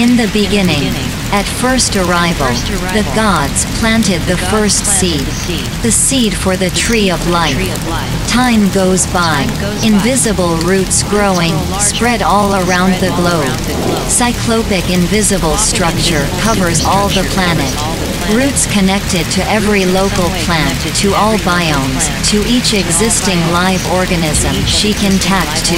In the beginning, at first arrival, the gods planted the first seed, the seed for the tree of life. Time goes by, invisible roots growing, spread all around the globe. Cyclopic invisible structure covers all the planet. Roots connected to every local plant, to all biomes, to each existing live organism she can tact to.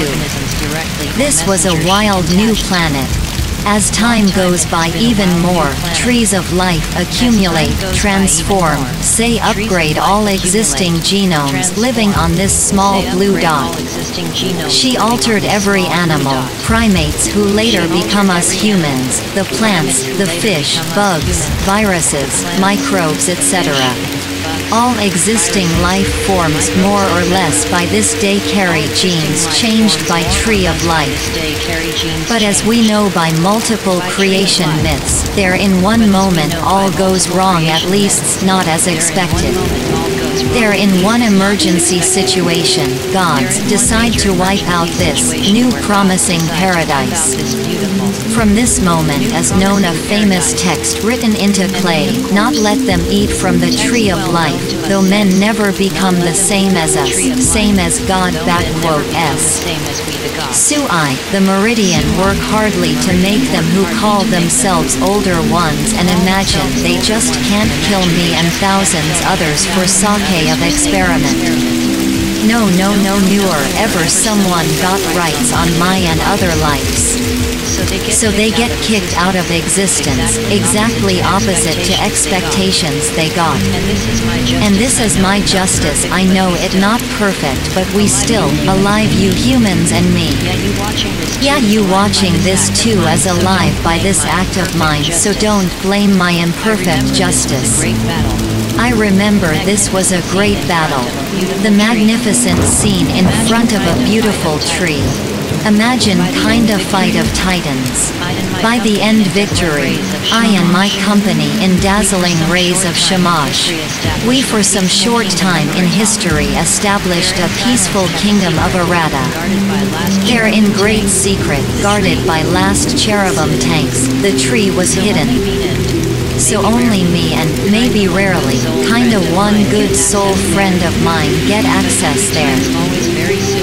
This was a wild new planet. As time goes by even more, trees of life accumulate, transform, say upgrade all existing genomes living on this small blue dot. She altered every animal, primates who later become us humans, the plants, the fish, bugs, viruses, microbes etc. All existing life forms more or less by this day carry genes changed by tree of life. But as we know by multiple creation myths, there in one moment all goes wrong at least not as expected. There in one emergency situation, gods decide to wipe out this new promising paradise. From this moment is known a famous text written into clay, not let them eat from the tree of life, though men never become the same as us, same as God backquote s. Sui, the meridian work hardly to make them who call themselves older ones and imagine they just can't kill me and thousands others for sake of experiment. No no no newer ever someone got rights on my and other lives. So they get kicked out of existence, exactly opposite to expectations they got. And this is my justice I know it not perfect but we still, alive you humans and me. Yeah you watching this too as alive by this act of mine so don't blame my imperfect justice. I remember this was a great battle. The magnificent scene in front of a beautiful tree. Imagine kinda fight of titans. By the end victory, I and my company in dazzling rays of Shamash. We for some short time in history established a peaceful kingdom of Arata. There in great secret, guarded by last cherubim tanks, the tree was hidden. So only me and, maybe rarely, kinda one good soul friend of mine get access there.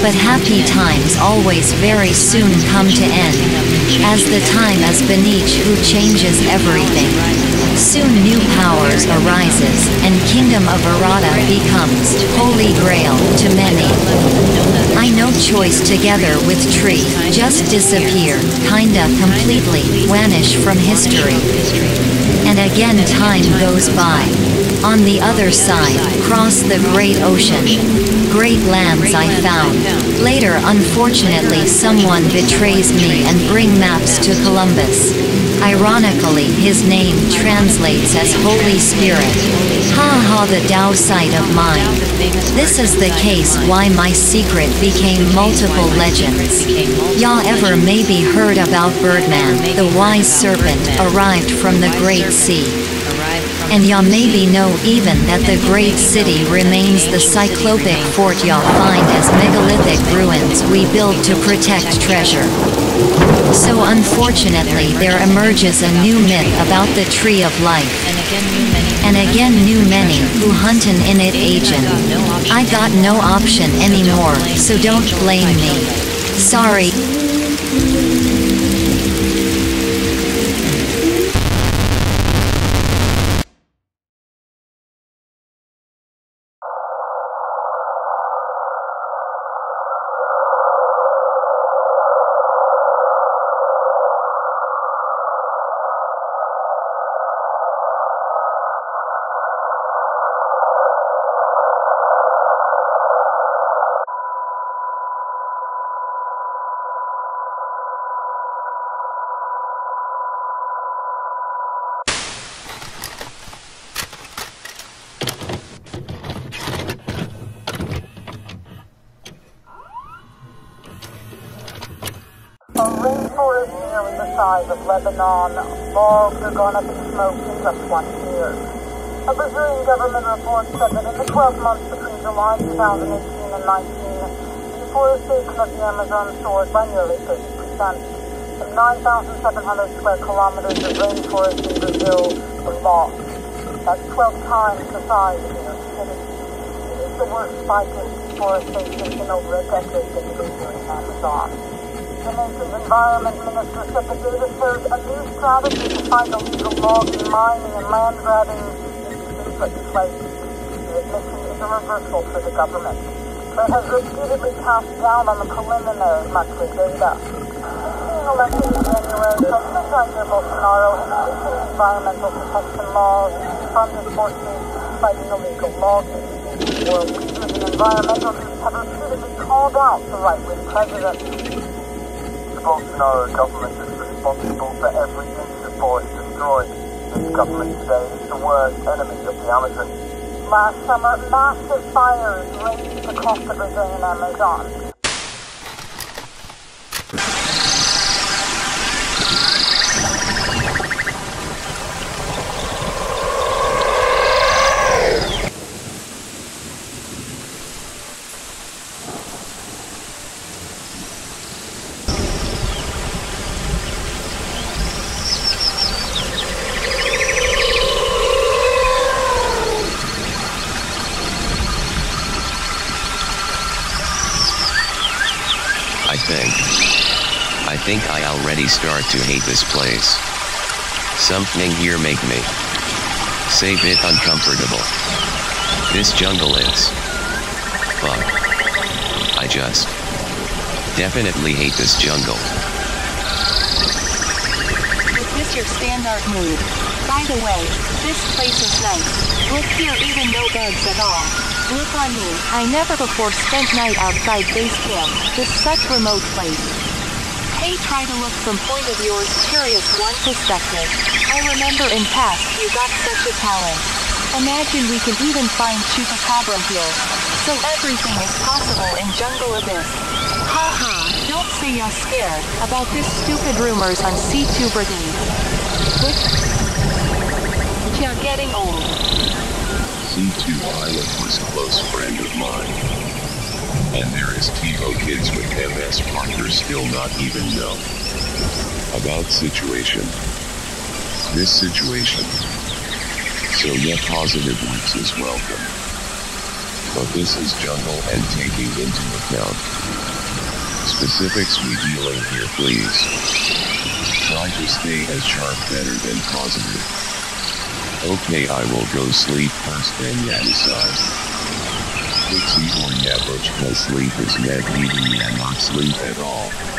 But happy times always very soon come to end. As the time as Benich who changes everything. Soon new powers arises, and Kingdom of Arata becomes Holy Grail to many. I no choice together with tree, just disappear, kinda completely, vanish from history. And again time goes by. On the other side, cross the great ocean. Great lands I found. Later unfortunately someone betrays me and bring maps to Columbus. Ironically his name translates as Holy Spirit. Ha ha the Tao site of mine. This is the case why my secret became multiple legends. Y'all ever maybe heard about Birdman, the wise serpent, arrived from the Great Sea. And y'all maybe know even that the great city remains the cyclopic fort y'all find as megalithic ruins we build to protect treasure. So unfortunately there emerges a new myth about the tree of life. And again new many who huntin in it agent. I got no option anymore, so don't blame me. Sorry. Size of Lebanon, logs are gonna be smoked in just one year. A Brazilian government report said that in the 12 months between July 2018 and 19, deforestation of the Amazon soared by nearly 30%. The 9,700 square kilometers of rainforest in Brazil was lost. That's 12 times the size of New York City. It is the worst spike in deforestation in over a decade we here Amazon. The nation's environment minister said the data shows a new strategy to find illegal logging, mining, and land grabbing being put in place. The admission is a reversal for the government, but has repeatedly cast down on the preliminary monthly data. Being elected in January, President Jair Bolsonaro has weakened environmental protection laws from forces fighting illegal logging. World leaders in environmentalists have repeatedly called out the right-wing president. The Bolsonaro government is responsible for every inch of forest destroyed. This government today is the worst enemy of the Amazon. Last summer, massive fires raged across the Brazilian Amazon. I think. I think I already start to hate this place. Something here make me say bit uncomfortable. This jungle is. Fuck. I just definitely hate this jungle. Is this your standard mood? By the way, this place is nice. Look here even no bugs at all. Look on me. I never before spent night outside base camp. This such remote place. Hey try to look from point of yours curious one perspective. I remember in past you got such a talent. Imagine we can even find Chupacabra here. So everything is possible in Jungle Abyss. Haha, don't say you're scared about this stupid rumors on C2 Brigade. Which you're getting old. C2 Island was a close friend of mine. And there is TiVo kids with MS Parker still not even know about situation. This situation. So yeah, positive ones is welcome. But this is jungle and taking into account specifics we dealing here please. Try to stay as sharp better than positive. Okay, I will go sleep first then yeah decide. Pixie or yeah butch cause sleep is even yeah not sleep at all.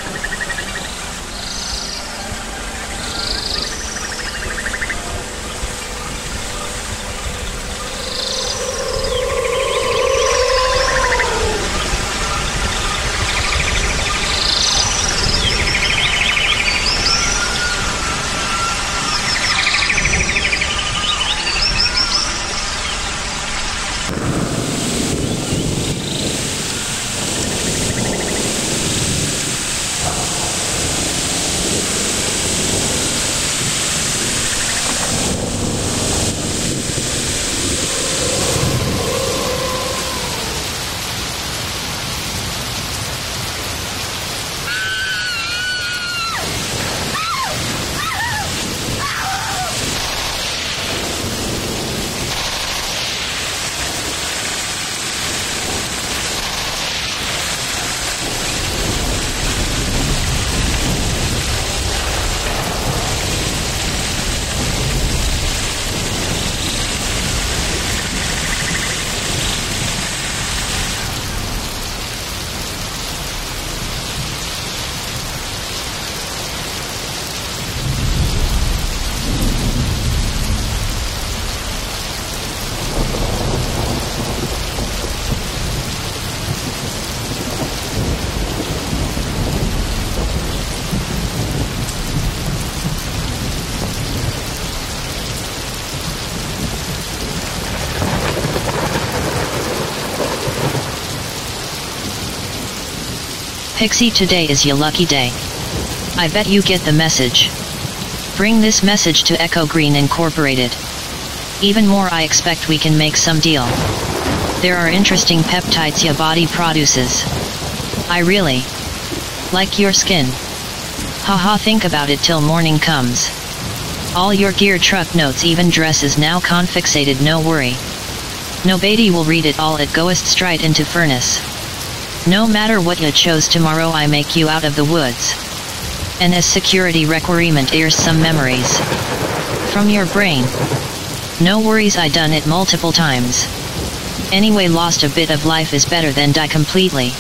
Pixie today is your lucky day. I bet you get the message. Bring this message to Echo Green Incorporated. Even more I expect we can make some deal. There are interesting peptides your body produces. I really like your skin. Haha think about it till morning comes. All your gear truck notes even dresses now confixated no worry. Nobody will read it all it goest straight into furnace. No matter what you chose tomorrow I make you out of the woods. NS security requirement airs some memories. From your brain. No worries I done it multiple times. Anyway lost a bit of life is better than die completely.